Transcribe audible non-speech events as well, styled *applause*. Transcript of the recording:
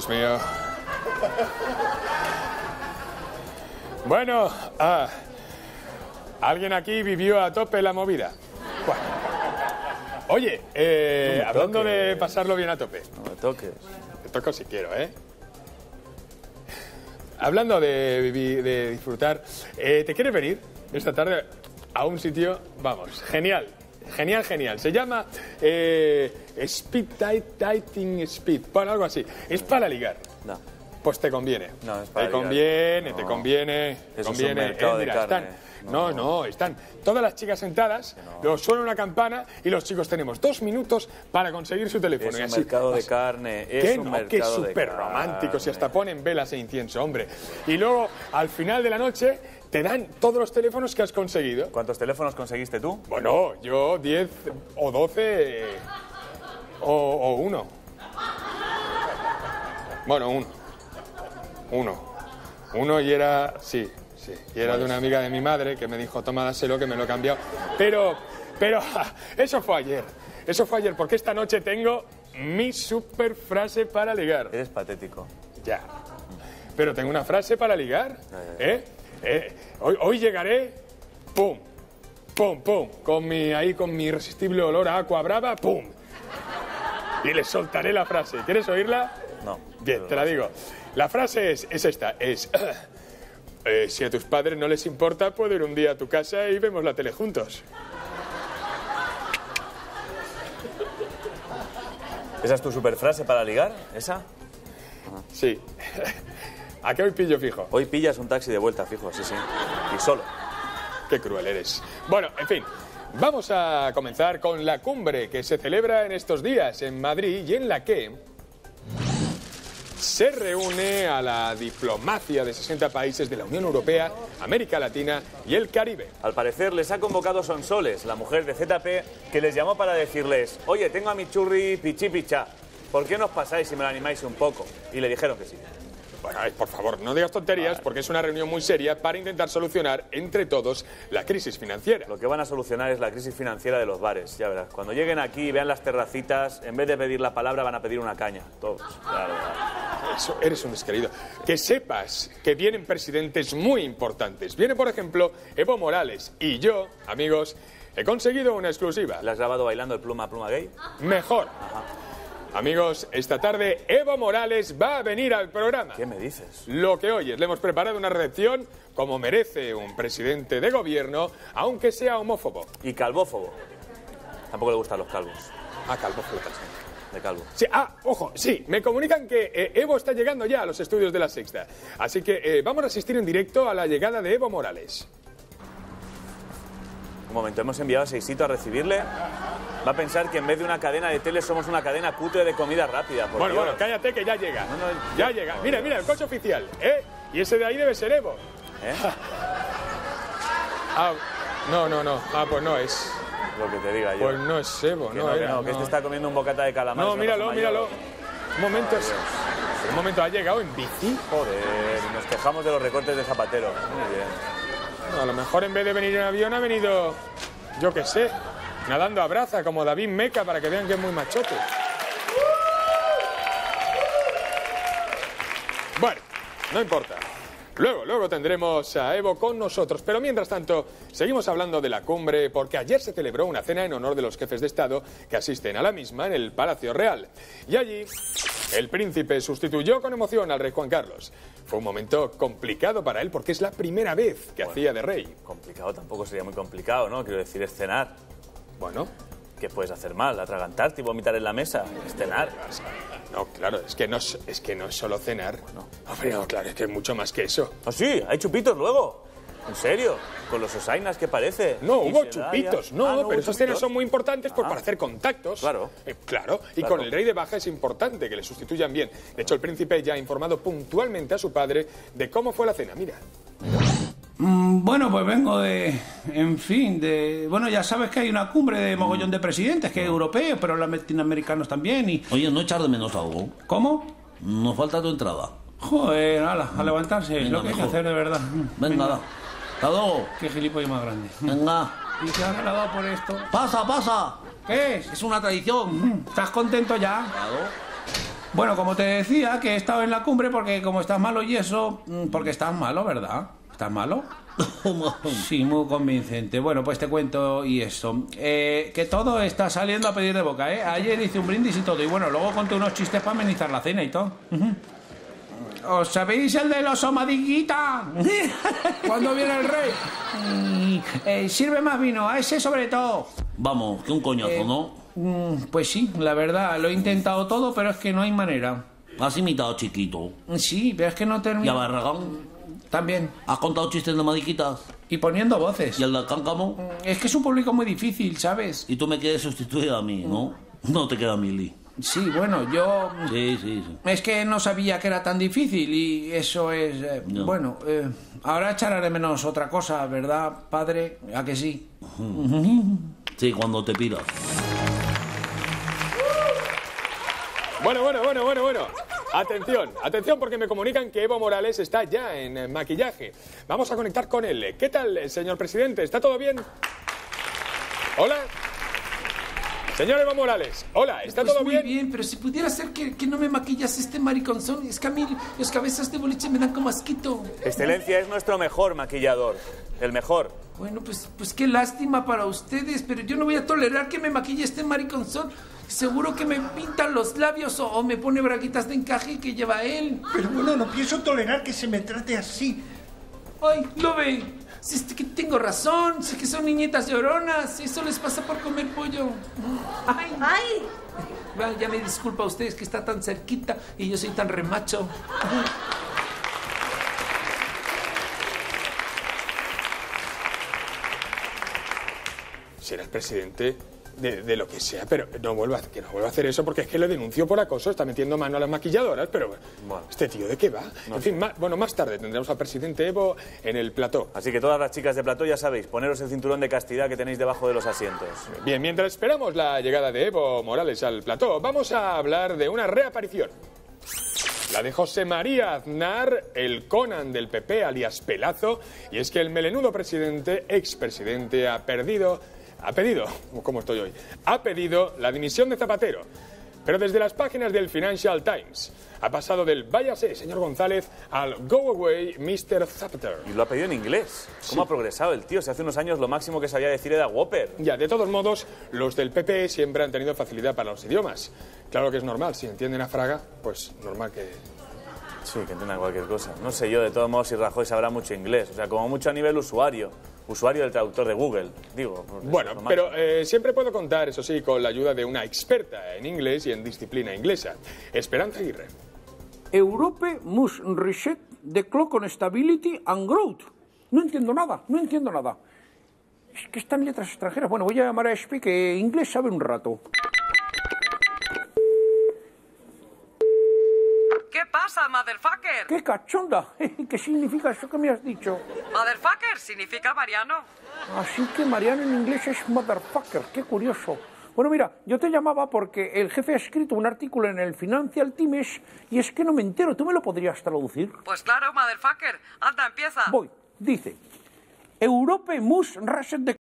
Dios mío. Bueno, ah, ¿alguien aquí vivió a tope la movida? Bueno. Oye, eh, No hablando de pasarlo bien a tope. No me toques. Te toco si quiero, ¿eh? Hablando de, vivi- de disfrutar, eh, ¿te quieres venir esta tarde a un sitio, vamos, genial, genial, genial. Se llama eh, Speed Tight Dating Speed, bueno, algo así. Es para ligar. No. Pues te conviene. No, es para te conviene, te No. conviene, te conviene. mercado de mira, están- no, no, están todas las chicas sentadas, luego suena una campana y los chicos tenemos dos minutos para conseguir su teléfono. Es y un así mercado de carne. Es un no, mercado que súper carne. románticos y hasta ponen velas e incienso, hombre. Y luego, al final de la noche, te dan todos los teléfonos que has conseguido. ¿Cuántos teléfonos conseguiste tú? Bueno, yo 10 o 12 eh, o, o uno. Bueno, uno. Uno. Uno y era, sí, sí. Y era de una amiga de mi madre que me dijo, toma, dáselo, que me lo he cambiado. Pero, pero, *laughs* eso fue ayer. Eso fue ayer, porque esta noche tengo mi super frase para ligar. Eres patético. Ya. Pero tengo una frase para ligar. ¿eh? Eh, Hoy, hoy llegaré, pum, pum, pum, con mi, ahí con mi irresistible olor a agua brava, pum. Y le soltaré la frase. ¿Quieres oírla? No. Bien, te la digo. La frase es, es esta, es... *clears throat* eh, si a tus padres no les importa, puedo ir un día a tu casa y vemos la tele juntos. ¿Esa es tu superfrase para ligar? ¿Esa? Sí. *laughs* ¿A qué hoy pillo fijo? Hoy pillas un taxi de vuelta, fijo, sí, sí. Y solo. Qué cruel eres. Bueno, en fin, vamos a comenzar con la cumbre que se celebra en estos días en Madrid y en la que se reúne a la diplomacia de 60 países de la Unión Europea, América Latina y el Caribe. Al parecer les ha convocado Sonsoles, la mujer de ZP, que les llamó para decirles, oye, tengo a mi churri pichi picha, ¿por qué no os pasáis y me lo animáis un poco? Y le dijeron que sí. Bueno, ay, por favor, no digas tonterías porque es una reunión muy seria para intentar solucionar entre todos la crisis financiera. Lo que van a solucionar es la crisis financiera de los bares, ya verás. Cuando lleguen aquí y vean las terracitas, en vez de pedir la palabra van a pedir una caña, todos. Claro, claro. Eso, eres un desquerido. Que sepas que vienen presidentes muy importantes. Viene, por ejemplo, Evo Morales. Y yo, amigos, he conseguido una exclusiva. ¿Le has grabado bailando el pluma pluma gay? Mejor. Amigos, esta tarde Evo Morales va a venir al programa. ¿Qué me dices? Lo que oyes, le hemos preparado una recepción como merece un presidente de gobierno, aunque sea homófobo. Y calvófobo. Tampoco le gustan los calvos. Ah, calvo flotas. De calvo. Sí, ah, ojo, sí, me comunican que eh, Evo está llegando ya a los estudios de la Sexta. Así que eh, vamos a asistir en directo a la llegada de Evo Morales. Un momento, hemos enviado a Seisito a recibirle. Va a pensar que en vez de una cadena de tele somos una cadena cutre de comida rápida. por Bueno, Dios. bueno, cállate que ya llega. No, no, ya llega. Mira, mira, el coche oficial, ¿eh? Y ese de ahí debe ser Evo. ¿Eh? *laughs* Ah, no, no, no. Ah, pues no es. Lo que te diga yo. Pues no es Evo, que no, no, que no, que este está comiendo un bocata de calamar. No, míralo, míralo. Un momento, un momento, ha llegado en bici. Joder, nos quejamos de los recortes de Zapatero. Muy bien. A lo mejor en vez de venir en avión ha venido, yo qué sé, nadando a braza como David Meca para que vean que es muy machote. Bueno, no importa. Luego, luego tendremos a Evo con nosotros. Pero mientras tanto, seguimos hablando de la cumbre porque ayer se celebró una cena en honor de los jefes de Estado que asisten a la misma en el Palacio Real. Y allí, el príncipe sustituyó con emoción al rey Juan Carlos. Fue un momento complicado para él porque es la primera vez que hacía de rey. Complicado tampoco sería muy complicado, ¿no? Quiero decir, es cenar. Bueno, ¿Qué puedes hacer mal? Atragantarte y vomitar en la mesa. Es cenar. no, claro, es que no, es- es que no es solo cenar. No. Hombre, no, claro, es que es mucho más que eso. ¿Ah, sí? ¿Hay chupitos luego? ¿En serio? ¿Con los osainas qué parece? No, hubo chupitos, no, Ah, pero hubo esas cenas son muy importantes pues, Ah. para hacer contactos. Claro. Eh, claro, y Claro. con el rey de baja es importante que le sustituyan bien. De hecho, el príncipe ya ha informado puntualmente a su padre de cómo fue la cena. Mira. Mm, Bueno, pues vengo de, en fin, de, bueno, ya sabes que hay una cumbre de mogollón de presidentes, que es europeo, pero los latinoamericanos también, y... Oye, ¿no echar de menos algo? ¿Cómo? Nos falta tu entrada. Joder, ala, a levantarse, Venga, lo que hay que hacer de verdad. Venga, da. Hasta luego. Qué gilipollas más grande. Venga. ¿Y le ha dado por esto? Pasa, pasa. ¿Qué es? Es una tradición. ¿Estás contento ya? Claro. Bueno, como te decía, que he estado en la cumbre porque como estás malo y eso, mm, porque estás malo, ¿verdad? ¿Estás malo? *laughs* Sí, muy convincente. Bueno, pues te cuento y eso. Eh, que todo está saliendo a pedir de boca, ¿eh? Ayer hice un brindis y todo. Y bueno, luego conté unos chistes para amenizar la cena y todo. ¿Os sabéis el de los omadiguita? *laughs* ¿Cuándo viene el rey? Y, eh, sirve más vino, a ese sobre todo. Vamos, que un coñazo, Eh, ¿no? Mm, Pues sí, la verdad, lo he intentado todo, pero es que no hay manera. Has imitado chiquito. Sí, pero es que no ¿Y a termino. Barragán? También. ¿Has contado chistes de madiquitas? Y poniendo voces. ¿Y el del cáncamo? Es que es un público muy difícil, ¿sabes? Y tú me quieres sustituir a mí, ¿no? No te queda mili. Sí, bueno, yo... Sí, sí, sí. Es que no sabía que era tan difícil y eso es... eh, No. Bueno, eh, ahora echaré menos otra cosa, ¿verdad, padre? ¿A que sí? Sí, cuando te piras. Bueno, bueno, bueno, bueno, bueno. Atención, atención porque me comunican que Evo Morales está ya en maquillaje. Vamos a conectar con él. ¿Qué tal, señor presidente? ¿Está todo bien? Hola. Señor Evo Morales, hola, ¿está Pues todo muy bien? bien, pero si pudiera ser que, que no me maquillas este mariconzón, es que a mí las cabezas de boliche me dan como asquito. Excelencia es nuestro mejor maquillador. El mejor. Bueno, pues, pues qué lástima para ustedes, pero yo no voy a tolerar que me maquille este mariconzón. Seguro que me pintan los labios o, o me pone braguitas de encaje que lleva él. Pero bueno, no pienso tolerar que se me trate así. Ay, lo ve. Si es que tengo razón, sé que son niñitas lloronas, eso les pasa por comer pollo. Ay, ¡Ay! va, ya me disculpa a ustedes que está tan cerquita y yo soy tan remacho. Serás presidente de, de lo que sea, pero no vuelva, a- que no vuelva a hacer eso porque es que le denunció por acoso, está metiendo mano a las maquilladoras, pero Bueno. ¿este tío de qué va? en fin, bueno, más tarde tendremos al presidente Evo en el plató. Así que todas las chicas de plató ya sabéis, poneros el cinturón de castidad que tenéis debajo de los asientos. Bien, mientras esperamos la llegada de Evo Morales al plató, vamos a hablar de una reaparición. La de José María Aznar, el Conan del PP, alias Pelazo, y es que el melenudo presidente, expresidente, ha perdido, ha pedido, ¿cómo estoy hoy? Ha pedido la dimisión de Zapatero. Pero desde las páginas del Financial Times ha pasado del váyase, señor González, al go away, Mr. Zapatero. Y lo ha pedido en inglés. ¿Cómo ha progresado el tío? Si hace unos años lo máximo que sabía decir era Whopper. Ya, de todos modos, los del PP siempre han tenido facilidad para los idiomas. Claro que es normal, si entienden a Fraga, pues normal que... Sí, que entiendan cualquier cosa. No sé yo, de todos modos, si Rajoy sabrá mucho inglés. O sea, como mucho a nivel usuario. Usuario del traductor de Google, digo. Bueno, pero eh, siempre puedo contar, eso sí, con la ayuda de una experta en inglés y en disciplina inglesa, Esperanza Aguirre. Europe must reset the clock on stability and growth. No entiendo nada, no entiendo nada. Es que están letras extranjeras. Bueno, voy a llamar a Espi, que inglés sabe un rato. Motherfucker? ¡Qué cachonda! *laughs* ¿Qué significa eso que me has dicho? Motherfucker significa Mariano. Así que Mariano en inglés es motherfucker. ¡Qué curioso! Bueno, mira, yo te llamaba porque el jefe ha escrito un artículo en el Financial Times y es que no me entero. ¿Tú me lo podrías traducir? Pues claro, motherfucker. Anda, empieza. Voy. Dice, Europe must reset the